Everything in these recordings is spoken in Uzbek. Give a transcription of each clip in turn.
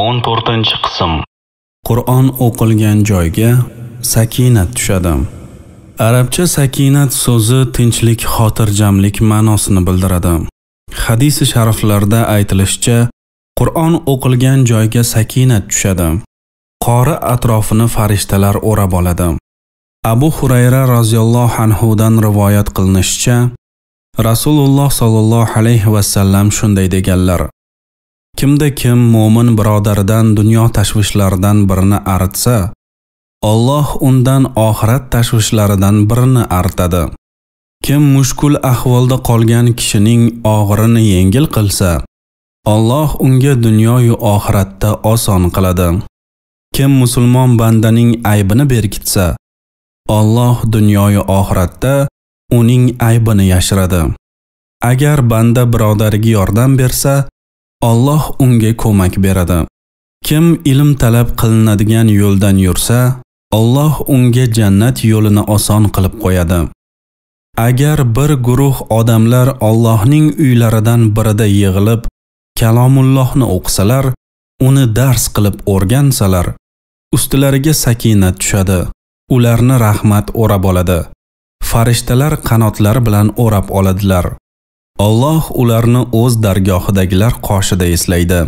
14 qism Qur'on o'qilgan joyga sakinat tushadi. Arabcha sakinat so'zi tinchlik, xotirjamlik ma'nosini bildiradi. Hadisi shariflarda aytilishicha, Qur'on o'qilgan joyga sakinat tushadi. Qori atrofini farishtalar o'rab oladi. Abu Hurayra roziyallohu anhudan rivoyat qilinishicha, Rasululloh sollallohu alayhi vasallam shunday deganlar: Kimda kim mo'min birodaridan dunyo tashvishlaridan birini artsa, Alloh undan oxirat tashvishlaridan birini artadi. Kim mushkul ahvolda qolgan kishining og'irini yengil qilsa, Alloh unga dunyoyu oxiratda oson qiladi. Kim musulmon bandaning aybini berkitsa, Alloh dunyoyu oxiratda uning aybini yashiradi. Agar banda birodariga yordam bersa, Alloh unga ko'mak beradi. Kim ilm talab qilinadigan yo'ldan yursa, Alloh unga jannat yo'lini oson qilib qo'yadi. Agar bir guruh odamlar Allohning uylaridan birida yig'ilib, kalomullohni o'qisalar, uni dars qilib o'rgansalar, ustilariga sakinat tushadi. Ularni rahmat o'rab oladi. Farishtalar qanotlari bilan o'rab oladilar. Alloh ularni o'z dargohidagilar qoshida eslaydi.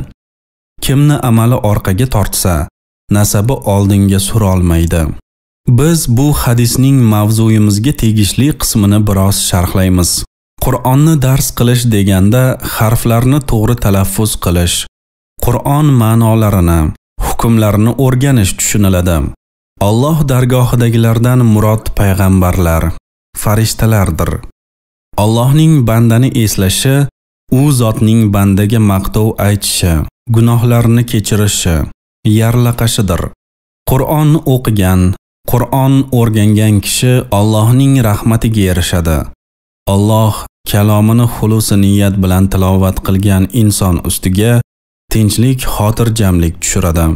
Kimni amali orqaga tortsa, nasabi oldinga surolmaydi. Biz bu hadisning mavzuyimizga tegishli qismini biroz sharhlaymiz. Qur'onni dars qilish deganda harflarni to'g'ri talaffuz qilish, Qur'on ma'nolarini, hukmlarini o'rganish tushuniladi. Alloh dargohidagilardan murod payg'ambarlar, farishtalardir. Allohning bandani eslashi, u zotning bandaga maqtov aytishi, gunohlarini kechirishi, yarlaqashidir. Qur'on o'qigan, Qur'on o'rgangan kishi Allohning rahmatiga erishadi. Alloh kalomini xulusi niyat bilan tilovat qilgan inson ustiga tinchlik, xotirjamlik tushiradi.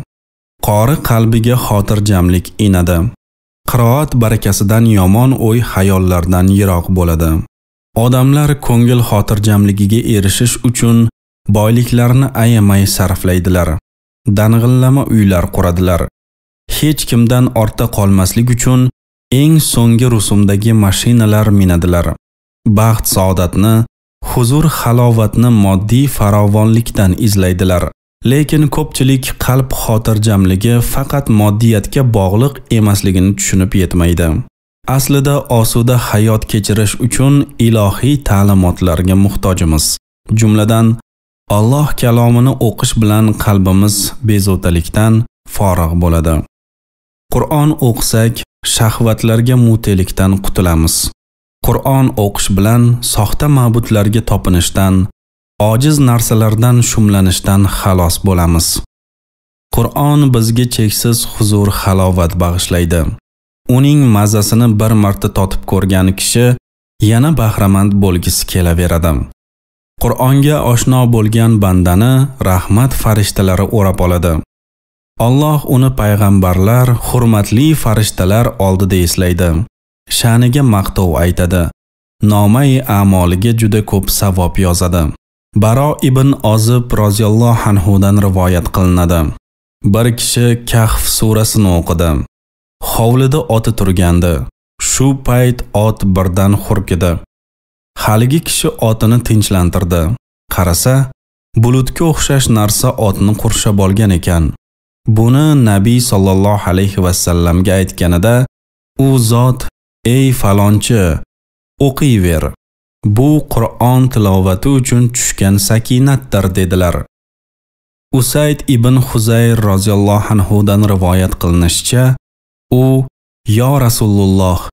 Qori qalbiga xotirjamlik inadi. Qiroat barakasidan yomon o'y xayollardan yiroq bo'ladi. Odamlar ko'ngil xotirjamligiga erishish uchun boyliklarni ayamay sarflaydilar. Dang'illama uylar quradilar. Hech kimdan ortda qolmaslik uchun eng so'nggi rusumdagi mashinalar minadilar. Baxt saodatni, huzur halovatni moddiy farovonlikdan izlaydilar. Lekin ko'pchilik qalb xotirjamligi faqat moddiyatga bog'liq emasligini tushunib yetmaydi. Aslida osuda hayot kechirish uchun ilohiy ta'limotlarga muhtojimiz. Jumladan, Alloh kalomini o'qish bilan qalbimiz bezovtalikdan forig' bo'ladi. Qur'on o'qisak, shahvatlarga mutelikdan qutulamiz. Qur'on o'qish bilan soxta ma'budlarga topinishdan, ojiz narsalardan shumlanishdan xalos bo'lamiz. Qur'on bizga cheksiz huzur halovat bag'ishlaydi. Uning mazasini bir marta totib ko'rgan kishi yana bahramand bo'lgisi kelaveradi. Qur'onga oshno bo'lgan bandani rahmat farishtalari o'rab oladi. Alloh uni payg'ambarlar, hurmatli farishtalar oldida eslaydi. Sha'niga maqtov aytadi. Nomai a'moliga juda ko'p savob yozadi. Baro ibn Ozib roziyallohu anhu dan rivoyat qilinadi. Bir kishi Kahf surasini o'qidi. Hovlida oti turgandi. Shu payt ot birdan hurkidi. Haligi kishi otini tinchlantirdi. Qarasa, bulutga o'xshash narsa otni qurshab olgan ekan. Buni Nabiy sollallohu alayhi vasallamga aytganida, u zot: "Ey falonchi, o'qiyver. Bu Qur'on tilovati uchun tushgan sakinatdir" dedilar. Usayd ibn Huzayr roziyallohu anhudan rivoyat qilinishicha, u: "Yo Rasululloh,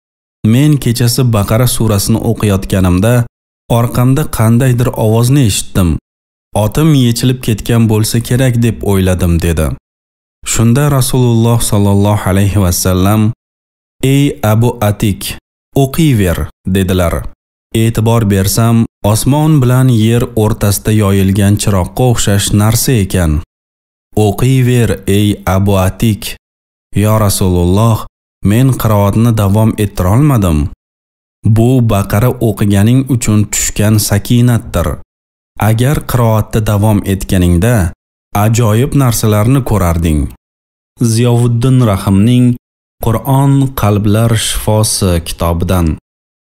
men kechasi Baqara surasini o'qiyotganimda orqamda qandaydir ovozni eshitdim. Otim yechilib ketgan bo'lsa kerak deb o'yladim" dedi. Shunda Rasululloh sallallohu alayhi va sallam: "Ey Abu Atik, o'qiyver" dedilar. E'tibor bersam, osmon bilan yer o'rtasida yoyilgan chiroqqa o'xshash narsa ekan. O'qiyver ey Abu Atik. Yo Rasululloh, men qiroatni davom ettira olmadim. Bu Baqara o'qiganing uchun tushgan sakinatdir. Agar qiroatda davom etganingda ajoyib narsalarni ko'rarding. Ziyovuddin Rahimning Qur'on qalblar shifosi kitobidan